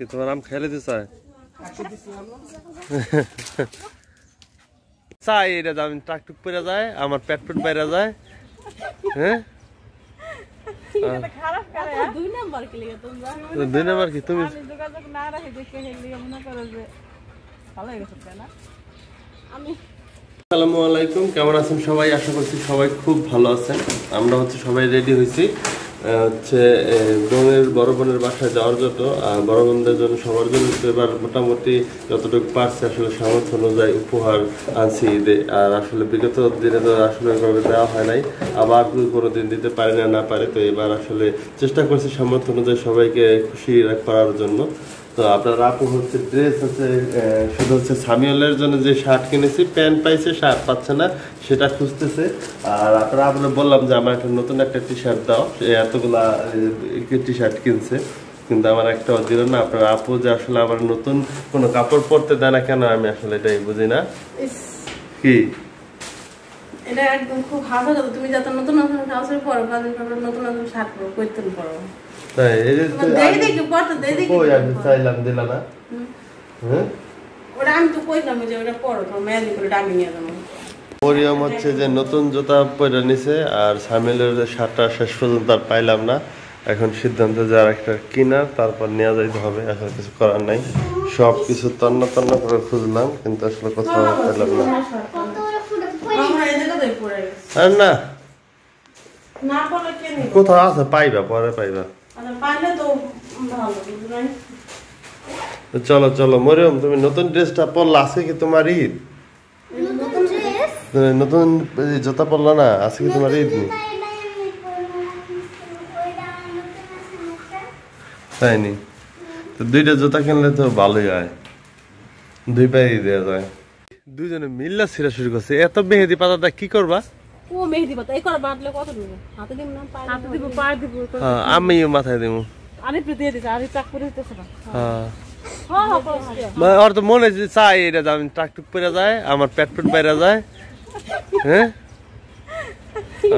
কি তোমার আম খেলে দিতে চায় চাই এটা দাম টাকটুক পরে যায় আমার পেট পেট বাইরে যায়। হ্যাঁ? খারাপ করে আচ্ছা, দুই নাম্বার কি তুমি? আমি হয়ে আমি আসসালামু আলাইকুম কেমন আছেন সবাই? আশা করছি সবাই খুব ভালো আছেন। আমরা হচ্ছে সবাই রেডি হয়েছি। হচ্ছে বোনের, বড় বোনের বাসায় যাওয়ার জন্য বড় বোনদের জন্য সবার জন্য এবার মোটামুটি যতটুকু পারছে আসলে সামর্থ্য অনুযায়ী উপহার আনছি ঈদে। আর আসলে বিগত দিনে তো আসলে ওইভাবে দেওয়া হয় নাই। আবার কোনো দিন দিতে পারে না না পারে, তো এবার আসলে চেষ্টা করছি সামর্থ্য অনুযায়ী সবাইকে খুশি করার জন্য। তো আপনার আপু হচ্ছে ড্রেস হচ্ছে শুধু হচ্ছে সামিউলের জন্য যে শার্ট কিনেছি প্যান্ট পাইছে শার্ট পাচ্ছে না সেটা খুঁজতেছে। আর আপনার আপনার বললাম যে আমার একটা নতুন একটা টি শার্ট দাও এতগুলা টি শার্ট কিনছে। কিন্তু আমার একটা দিল না আপনার আপু যে আসলে আমার নতুন কোনো কাপড় পরতে দেয় না কেন আমি আসলে এটাই বুঝি না। কি? এটা একদম খুব ভালো তুমি যত নতুন নতুন পরো নতুন নতুন শার্ট পরো কৈতন পরো। তাই কই আমি চাইলাম দিলা না? হ্যাঁ? ওটা আমি তো কইলাম যে ওটা পরো তোমার মেয়াদি করে ডামি নিয়ে যাব। মরিয়ম হচ্ছে যে নতুন জুতা পরে নিছে আর সামিলের যে শার্টটা শেষ পর্যন্ত আর পাইলাম না। এখন সিদ্ধান্ত যে আর একটা কিনার তারপর নেওয়া যাইতে হবে আসলে কিছু করার নাই। সব কিছু তন্ন তন্ন করে খুঁজলাম কিন্তু আসলে কোথাও পেলাম না। আর না। কোথাও আছে পাইবা পরে পাইবা। তো চলো চলো মরিয়ম তুমি নতুন ড্রেসটা পরলা আজকে কি তোমার ঈদ? নতুন জুতা পরলা না আজকে কি তোমার ঈদ? নেই তাই নি? তো দুইটা জুতা কিনলে তো ভালোই হয়। দুই পায়ে দেওয়া যায়। দুইজনে মিল্লা ছিঁড়া শুরু করছে। এত মেহেদি পাতাটা কি করবা? ও মেহেদি পাতা এই করে বাঁধলে কত দিব হাতে দিব না পায়ে হাতে দিব পায়ে দিব হ্যাঁ, আমিও মাথায় দিব আরিফ দিয়ে দিছে আরিফ চাক করে দিতেছে না হ্যাঁ হ্যাঁ হ্যাঁ করছি। মানে ওর তো মনে যে চাই এটা দাম টাকটুক পরে যায় আমার পেট পেট বাইরে যায় হ্যাঁ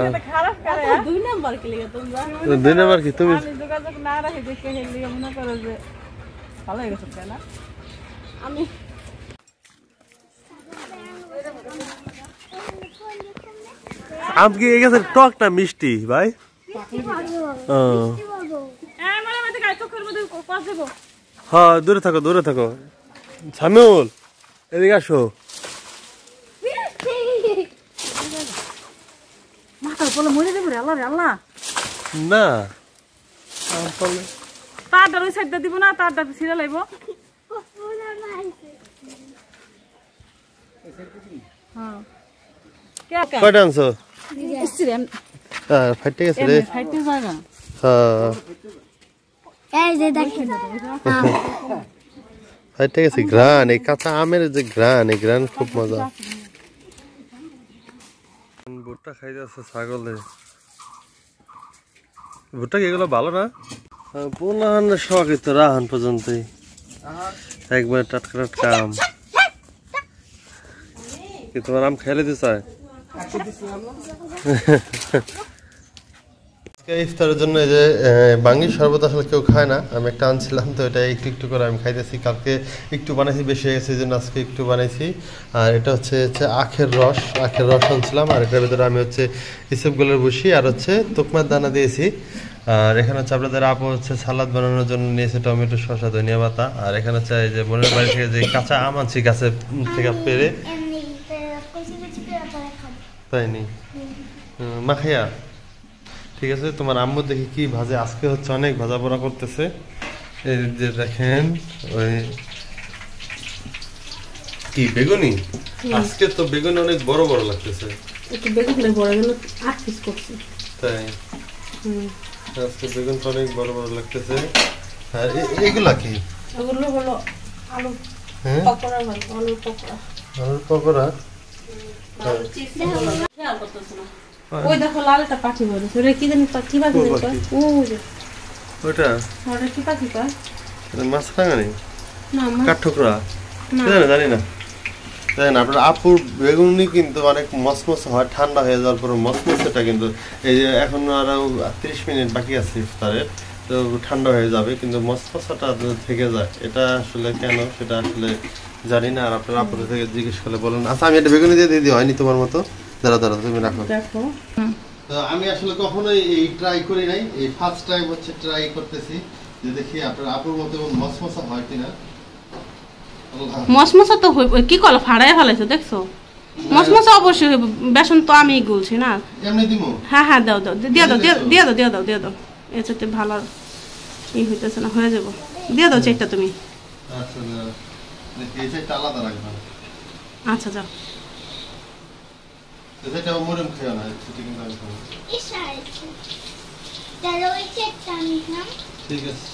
এটা খারাপ করে আচ্ছা, দুই নাম্বার কি লিখে তোমরা তো দুই নাম্বার কি তুমি আমি যোগাযোগ না রাখি দেখে হেলি মনে করো যে ভালো হয়ে গেছে তাই না আমি আম কি এই গাছের টক না মিষ্টি ভাই দেবো। হ্যাঁ দূরে থাকো দূরে থাকো। সামিউল এদিকে আসো। না। আম পারলে- তারটা ওই সাইডটা দিব না তারটা ছিঁড়ে লাইব। হ্যাঁ। কে কয়টা আনছো? হ্যাঁ ফাইটে হ্যাঁ এই কাঁচা আমের যে গ্রান এই গ্রান খুব মজা ভুট্টা খাই যাচ্ছে ছাগলে ভুট্টা কি এগুলো ভালো না পোলাহান শখ তো রাহান পর্যন্তই একবার টাটকা টাটকা আম কি তোমার আম খেলে দিতে চায় আজকে ইফতারের জন্য এই যে বাঙি শরবত আসলে কেউ খায় না। আমি একটা আনছিলাম, তো এটা একটু একটু করে আমি খাইতেছি। কালকে একটু বানাইছি, বেশি হয়ে গেছে, এই জন্য আজকে একটু বানাইছি। আর এটা হচ্ছে হচ্ছে আখের রস। আখের রস আনছিলাম, আর এটার ভিতরে আমি হচ্ছে ইসবগুলোর বসি আর হচ্ছে তোকমার দানা দিয়েছি। আর এখানে হচ্ছে আপনাদের আপু হচ্ছে সালাদ বানানোর জন্য নিয়েছে টমেটো, শসা, ধনিয়া পাতা। আর এখানে হচ্ছে এই যে বোনের বাড়ি থেকে যে কাঁচা আম আনছি গাছে থেকে পেরে এমনি কচি কচি করে পরে খাব তাই নি হুম, মাখাইয়া ঠিক আছে তোমার আম্মু দেখি কি ভাজে। আজকে হচ্ছে অনেক ভাজা পোড়া করতেছে। এই যে দেখেন ওই কি বেগুনি? আজকে তো বেগুনি অনেক বড় বড় লাগতেছে। একটু বেগুন বড় গেল আট পিস করছি। তাই? আজকে বেগুন তো অনেক বড় বড় লাগতেছে। আর এগুলা কি? ওগুলো হলো আলু হ্যাঁ? পকোড়া আলুর পকোড়া। আলুর পকোড়া? খেয়াল করতেছো না ওই দেখো লালটা পাখি বলেছে ওটা কি জানি কি পাখি জানি পাখি? যে ওটা? ওটা কি পাখি কয় এটা মাছ রাঙানি না। মা কাঠঠোকরা জানি জানি না দেখেন আপনার আপুর বেগুনি কিন্তু অনেক মসমস হয় ঠান্ডা হয়ে যাওয়ার পর মসমস এটা কিন্তু এই যে এখন আরও তিরিশ মিনিট বাকি আছে ইফতারের তো ঠান্ডা হয়ে যাবে কিন্তু মশমশাটা থেকে যায়। এটা আসলে কেন? সেটা আসলে জানি না। আর আপনার আপুদের থেকে জিজ্ঞেস করলে বলুন। আচ্ছা আমি এটা বেগুনি দিয়ে দিদি হয়নি তোমার মতো? দাঁড়া দাঁড়া তুমি রাখো। দেখো। তো আমি আসলে কখনোই এই ট্রাই করি নাই। এই ফার্স্ট টাইম হচ্ছে ট্রাই করতেছি। যে দেখি আপনার আপুর মতো মশমশা হয় কিনা। মশমশা তো হইব কি কল ফাড়াই ফেলাইছো দেখছ? মশমশা অবশ্যই হইব। বেসন তো আমি গুলছি না? এমনি দিমু? হ্যাঁ হ্যাঁ দাও দাও। দিয়ে দাও দিয়ে- দাও দিয়ে দাও দিয়ে দাও। এটাতে ভালো ই হইতেছে না হয়ে যাব। দিয়ে দাও চেকটা তুমি। আচ্ছা এই আলাদা রাখবেন আচ্ছা যাও। খেয়ে না সেটা কিন্তু আমি খাব। এসে আছে তাহলে ওই চেকটা নিলাম ঠিক আছে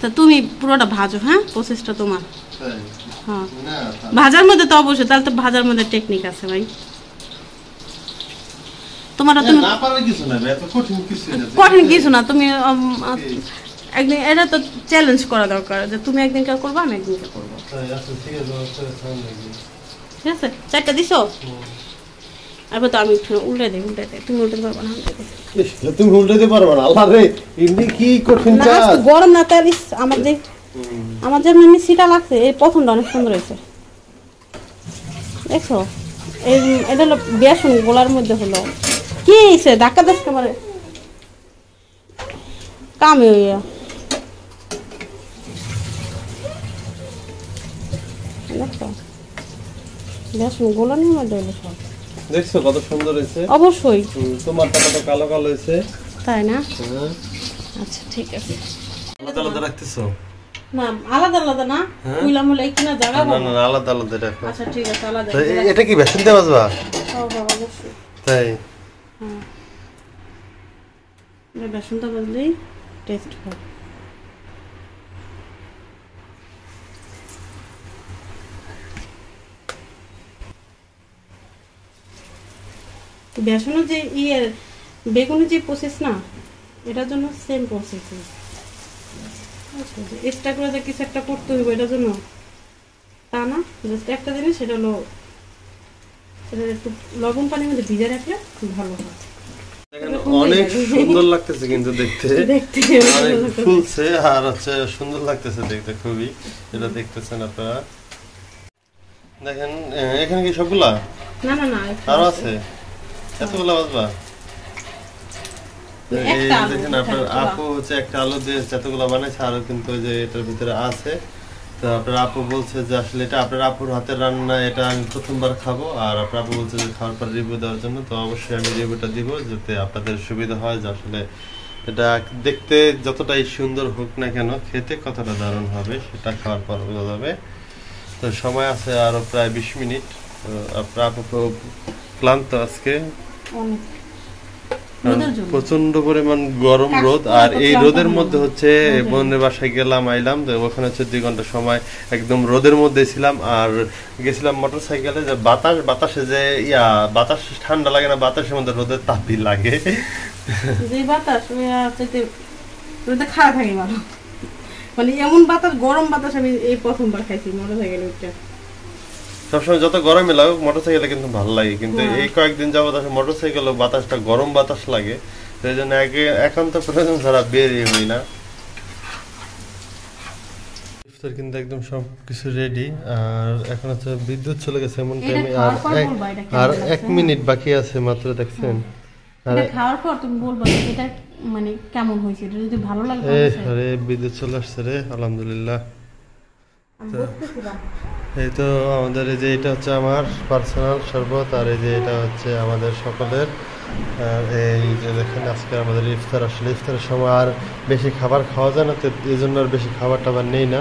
তা তুমি পুরোটা ভাজো হ্যাঁ প্রসেসটা তোমার তাই হ্যাঁ না তা- ভাজার মধ্যে তো অবশ্যই তাহলে তো ভাজার মধ্যে টেকনিক আছে ভাই তোমার তুমি না কিছু না এত কঠিন কিছু না কঠিন কিছু না তুমি উম, একদিন এটা তো চ্যালেঞ্জ করা দরকার যে তুমি একদিন কে করব আমি একদিন কে করব তাই, আচ্ছা ঠিক আছে আমার সামনে লাগবে। ঠিক আছে? চারটা দিছো? তো আমি একটু উল্টে দিই উল্টে দিই। তুমি পারব না তুমি উল্টাতে পারবে না। আল্লাহ রে এমনি কি কঠিন না গরম না তার আমার যে আমার যে এমনি সিটা লাগছে এই প্রথমটা অনেক সুন্দর হয়েছে। দেখছ? এই এটা হলো বেসন গোলার মধ্যে হলো। কি হয়েছে? ধাক্কা দাস আমার। কামে হইয়া দেখছ বেসন গোলানোর মধ্যে হলো সব। দেখছ কত সুন্দর হয়েছে? অবশ্যই। হুম, তোমারটা কত কালো কালো হয়েছে। তাই না? হ্যাঁ। আচ্ছা ঠিক আছে। আলাদা আলাদা রাখতেছো? না আলাদা আলাদা না? জায়গা না না আলাদা আলাদা রাখো। আচ্ছা ঠিক আছে আলাদা এটা কি বেসন বাজবা? বাবা অবশ্যই। তাই। হ্যাঁ। বেসনটা বাজলেই টেস্ট হবে বেসনের যে ইয়ে বেগুনের যে প্রসেস না এটার জন্য সেম প্রসেস এক্সট্রা করে যে কিছু একটা করতে হইব এটার জন্য? তা না জাস্ট একটা জিনিস সেটা হলো সেটা একটু লবণ পানির মধ্যে ভিজে রাখলে ভালো হয়। অনেক সুন্দর লাগতেছে কিন্তু দেখতে। অনেক ফুলছে আর হচ্ছে সুন্দর লাগতেছে দেখতে খুবই এটা দেখতেছেন আপনারা। দেখেন এখানে কি সবগুলা? না না না আরও আছে? এতগুলা বাজবা? এই একটা আলু, দেখেন আপনার আপু হচ্ছে একটা আলু দিয়ে যতগুলো বানাইছে আরও কিন্তু যে এটার ভিতরে আছে। তো আপনার আপু বলছে যে আসলে এটা আপনার আপুর হাতের রান্না এটা আমি প্রথমবার খাব। আর আপনার আপু বলছে যে খাওয়ার পর রিভিউ দেওয়ার জন্য তো অবশ্যই আমি রিভিউটা দিব যাতে আপনাদের সুবিধা হয় যে আসলে এটা দেখতে যতটাই সুন্দর হোক না কেন খেতে কতটা দারুণ হবে সেটা খাওয়ার পর বোঝা যাবে। তো সময় আছে আরও প্রায় বিশ মিনিট। তো আপনার আপু খুব ক্লান্ত আজকে। প্রচণ্ড পরিমাণ গরম রোদ আর এই রোদের মধ্যে হচ্ছে বোনের বাসায় গেলাম আইলাম তো ওখানে হচ্ছে দুই ঘণ্টা সময় একদম রোদের মধ্যে ছিলাম আর গেছিলাম মোটর সাইকেলে যে বাতাস বাতাসে যে ইয়া বাতাস ঠান্ডা লাগে না বাতাসের মধ্যে রোদের তাপই লাগে। যে বাতাস ওটা খাওয়া থাকে মানে এমন বাতাস গরম বাতাস আমি এই প্রথমবার খাইছি মোটর সাইকেল উঠতে সবসময় যত গরমে লাগুক মোটর সাইকেলে কিন্তু ভালো লাগে। কিন্তু। এই কয়েকদিন যাবত মোটর সাইকেলে বাতাসটা গরম বাতাস লাগে। সেই জন্য একে একান্ত প্রয়োজন ছাড়া বেরিয়ে হই না। ইফতার কিন্তু একদম সব কিছু রেডি আর এখন হচ্ছে বিদ্যুৎ চলে গেছে এমন টাইমে আর আর এক মিনিট বাকি আছে মাত্র দেখছেন? আর খাওয়ার পর তুমি বলব এটা মানে কেমন হয়েছে? এটা যদি ভালো লাগে আরে বিদ্যুৎ চলে আসছে রে আলহামদুলিল্লাহ। এই তো আমাদের এই যে এটা হচ্ছে আমার পার্সোনাল শরবত, আর এই যে এটা হচ্ছে আমাদের সকলের। এই যে দেখেন আজকে আমাদের ইফতার, আসলে ইফতারের সময় আর বেশি খাবার খাওয়া যায় না, তো এই জন্য আর বেশি খাবার টাবার নেই না।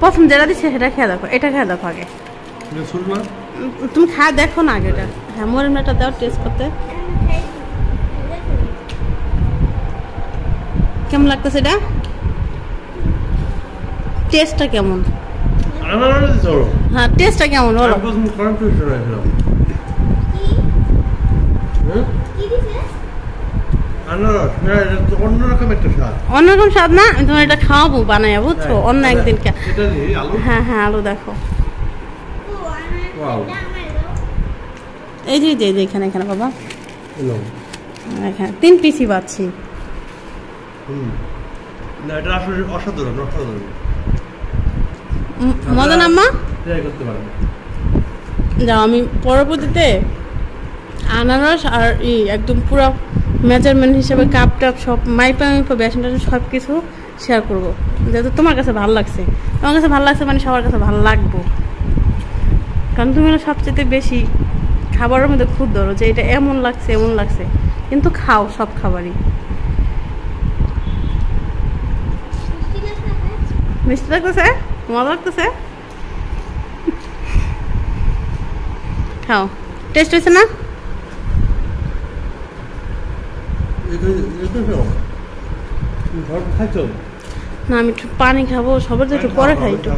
প্রথম যেটা দিচ্ছে সেটা খেয়ে দেখো এটা খেয়ে দেখো আগে। তুমি খা দেখো না আগে এটা। হ্যাঁ মোরেমটা দাও টেস্ট করতে। কেমন লাগতেছে এটা? টেস্টটা কেমন? হ্যাঁ টেস্টটা কেমন? বলো। অন্যরকম স্বাদ। না? আমি তোমার এটা খাওয়াবো বানাইয়া বুঝছ? হ্যাঁ, অন্য একদিন কে এটা দিয়ে আলু? হ্যাঁ হ্যাঁ আলু দেখো। এই যে এই যে এই যে এখানে এখানে বাবা। তিন পিসি পাচ্ছি। না এটা আসলে অসাধারণ অসাধারণ। উম, মজা না আম্মা যাও আমি পরবর্তীতে আনারস আর ই একদম পুরো মেজারমেন্ট হিসেবে কাপ টাপ সব মাইপা মাইপা বেসন টেসন সব কিছু শেয়ার করব। যেহেতু তোমার কাছে ভালো লাগছে। তোমার কাছে ভালো লাগছে মানে সবার কাছে ভালো লাগবো। কারণ তুমি সবচেয়ে বেশি খাবারের মধ্যে খুদ ধরো যে এটা এমন লাগছে এমন লাগছে। কিন্তু খাও সব খাবারই। মিষ্টি লাগতেছে? মজা লাগতেছে খাও টেস্ট হয়েছে না না আমি একটু পানি খাব সবার তো একটু পরে খাই একটু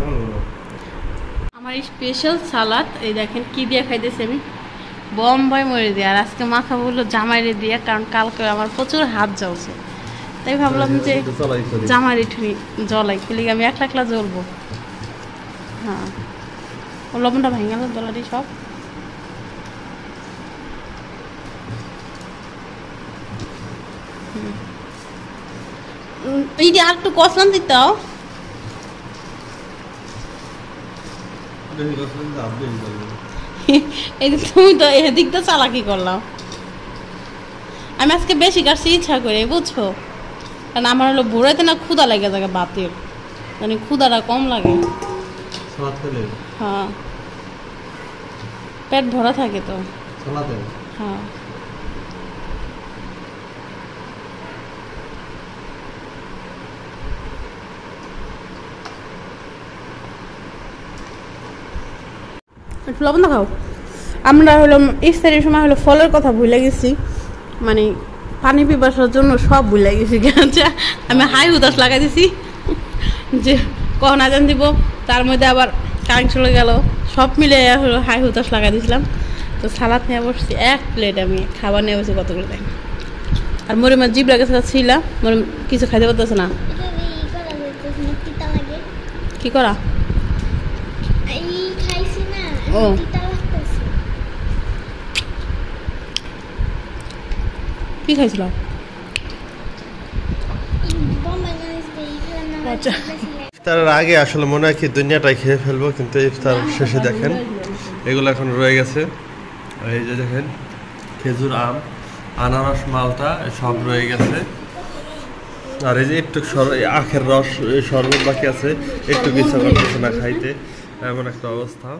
আমার স্পেশাল সালাদ এই দেখেন কি দিয়ে খাইতেছি আমি? বম্বাই মরে দিয়ে। আর আজকে মাখা বলল জামাইরে দিয়ে কারণ কালকে আমার প্রচুর হাত জ্বলছে। তাই ভাবলাম যে জামাই একটুনি জলাই খুলি আমি একলা একলা জ্বলবো। হ্যাঁ। ও লবণটা ভেঙে গেল জলাটি সব। আর একটু কষলাম দিতাও এই তুমি তো এদিক তো চালাকি করলাম। আমি আজকে বেশি কাটছি ইচ্ছা করে বুঝছ? কারণ আমার হলো ভোরাতে না ক্ষুদা লাগে থাকে বাতের। মানে ক্ষুদাটা কম লাগে। হ্যাঁ। পেট ভরা থাকে তো। হ্যাঁ। একটু লবণ খাও। আমরা হলো ইফতারের সময় হলো ফলের কথা ভুলে গেছি। মানে পানি পিপাসার জন্য সব ভুলে গেছি। আমি হাই হুতাশ লাগাই দিছি। যে কখন আজান দিব? তার মধ্যে আবার কারেন্ট চলে গেল সব মিলে হাই হুতাশ লাগাই দিয়েছিলাম তো সালাদ নিয়ে বসছি, এক প্লেট আমি খাবার নিয়ে বসে কতগুলো দেখ আর মরে মাছ জিব লাগে ছিল মরে কিছু খাইতে পারতেছে না লাগে। কি করা ও। কি আমার আচ্ছা। ইফতারের আগে আসলে মনে হয় কি দুনিয়াটাই খেয়ে ফেলব, কিন্তু ইফতার শেষে দেখেন, এগুলো এখন রয়ে গেছে। এই যে দেখেন, খেজুর আম, আনারস, মালটা সব রয়ে গেছে। আর এই যে একটু আখের রস শরবত বাকি আছে, একটু বিশ্বাস না খাইতে, এমন একটা অবস্থা।